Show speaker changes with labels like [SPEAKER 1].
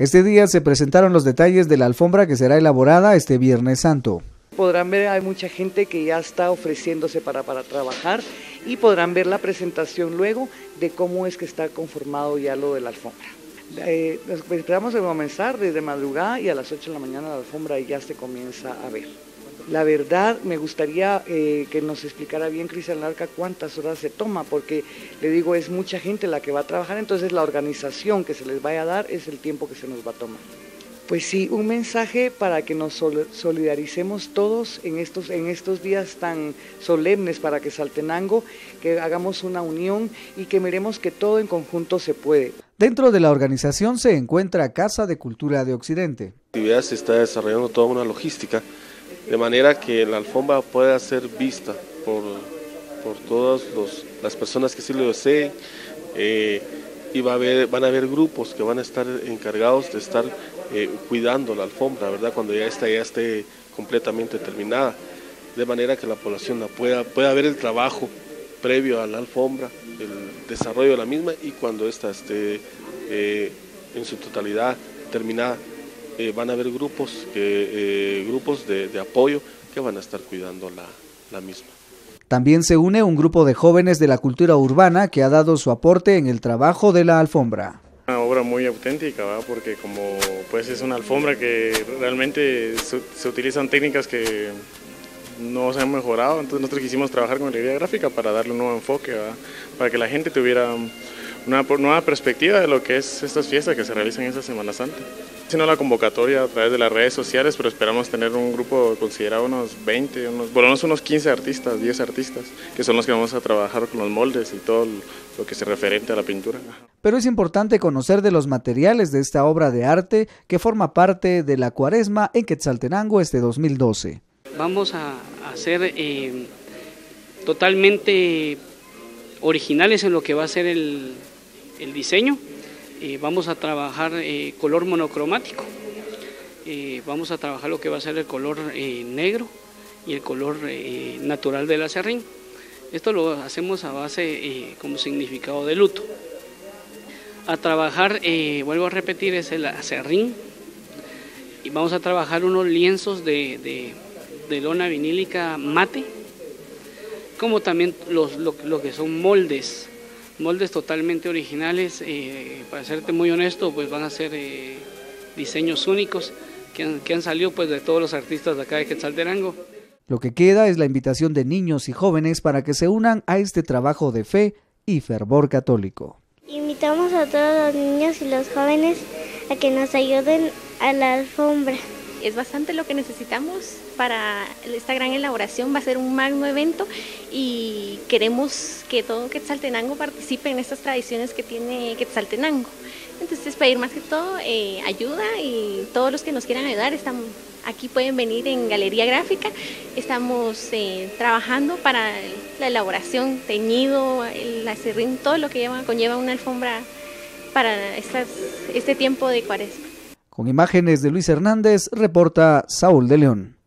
[SPEAKER 1] Este día se presentaron los detalles de la alfombra que será elaborada este Viernes Santo.
[SPEAKER 2] Podrán ver, hay mucha gente que ya está ofreciéndose para, para trabajar y podrán ver la presentación luego de cómo es que está conformado ya lo de la alfombra. Eh, esperamos comenzar desde madrugada y a las 8 de la mañana la alfombra ya se comienza a ver. La verdad, me gustaría eh, que nos explicara bien Cristian Larca cuántas horas se toma, porque le digo, es mucha gente la que va a trabajar, entonces la organización que se les vaya a dar es el tiempo que se nos va a tomar. Pues sí, un mensaje para que nos solidaricemos todos en estos, en estos días tan solemnes para que Saltenango, que hagamos una unión y que miremos que todo en conjunto se puede.
[SPEAKER 1] Dentro de la organización se encuentra Casa de Cultura de Occidente.
[SPEAKER 3] La actividad se está desarrollando toda una logística, de manera que la alfombra pueda ser vista por, por todas las personas que sí lo deseen. Eh, y va a van a haber grupos que van a estar encargados de estar eh, cuidando la alfombra, ¿verdad? Cuando ya esta ya esté completamente terminada, de manera que la población la pueda, pueda ver el trabajo previo a la alfombra, el desarrollo de la misma y cuando esta esté eh, en su totalidad terminada, eh, van a haber grupos, que, grupos de, apoyo que van a estar cuidando la, la misma.
[SPEAKER 1] También se une un grupo de jóvenes de la cultura urbana que ha dado su aporte en el trabajo de la alfombra.
[SPEAKER 4] Una obra muy auténtica, porque como pues es una alfombra que realmente se, utilizan técnicas que no se han mejorado, entonces nosotros quisimos trabajar con la idea gráfica para darle un nuevo enfoque, para que la gente tuviera una nueva perspectiva de lo que es estas fiestas que se realizan en esta Semana Santa. Sino la convocatoria a través de las redes sociales, pero esperamos tener un grupo considerado unos 20, unos, bueno, unos 15 artistas, 10 artistas, que son los que vamos a trabajar con los moldes y todo lo que se referente a la pintura.
[SPEAKER 1] Pero es importante conocer de los materiales de esta obra de arte que forma parte de la cuaresma en Quetzaltenango este 2012.
[SPEAKER 5] Vamos a hacer eh, totalmente originales en lo que va a ser el, el diseño. Eh, vamos a trabajar eh, color monocromático, eh, vamos a trabajar lo que va a ser el color negro y el color natural del acerrín. Esto lo hacemos a base como significado de luto. A trabajar, vuelvo a repetir, es el acerrín y vamos a trabajar unos lienzos de, lona vinílica mate, como también los, lo que son moldes moldes totalmente originales, eh, para serte muy honesto, pues van a ser eh, diseños únicos que han, que han, salido pues de todos los artistas de acá de Quetzalterango.
[SPEAKER 1] Lo que queda es la invitación de niños y jóvenes para que se unan a este trabajo de fe y fervor católico.
[SPEAKER 6] Invitamos a todos los niños y los jóvenes a que nos ayuden a la alfombra.
[SPEAKER 7] Es bastante lo que necesitamos para esta gran elaboración, va a ser un magno evento y queremos que todo Quetzaltenango participe en estas tradiciones que tiene Quetzaltenango. Entonces pedir más que todo eh, ayuda y todos los que nos quieran ayudar están aquí pueden venir en Galería Gráfica. Estamos eh, trabajando para la elaboración, teñido, el acerrín, todo lo que lleva, conlleva una alfombra para este tiempo de cuaresma.
[SPEAKER 1] Con imágenes de Luis Hernández, reporta Saúl de León.